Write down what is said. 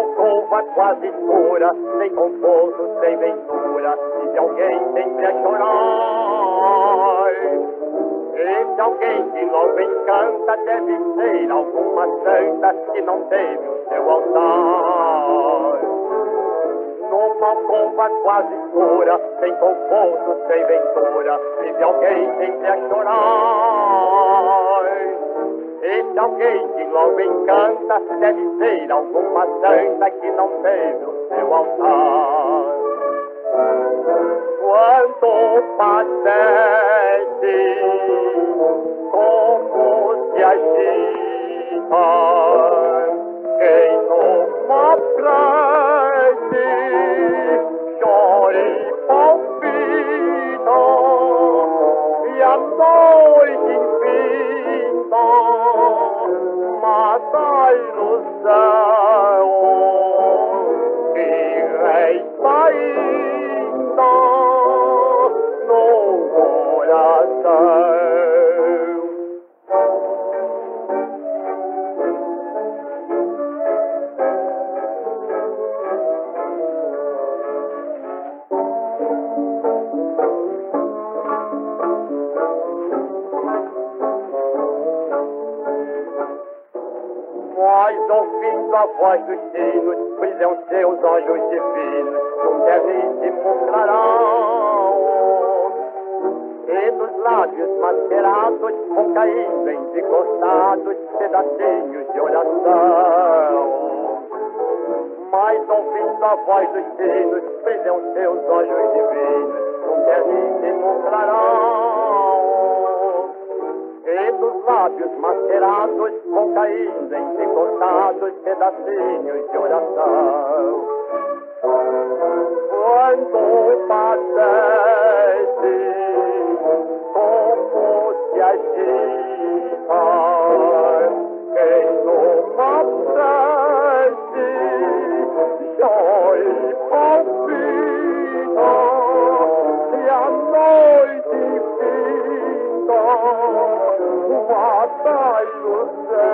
alcova quase escura, sem conforto, sem ventura, e de alguém sempre a chorar. Esse alguém que logo encanta deve ser alguma santa que não teve o seu altar. Numa alcova quase escura, sem conforto, sem ventura, vive alguém sempre a chorar. Esse alguém que logo encanta deve ser alguma santa que não teve o seu altar. Quando padece, Mas ouvindo a voz dos sinos, brilham seus olhos divinos, um belíssimo clarão. E dos lábios macerados vão caindo em encostados pedacinhos de oração. Mas ouvindo a voz dos sinos, brilham seus olhos divinos, um belíssimo clarão. Dos lábios macerados vão caindo em encostados pedacinhos de oração. boy, you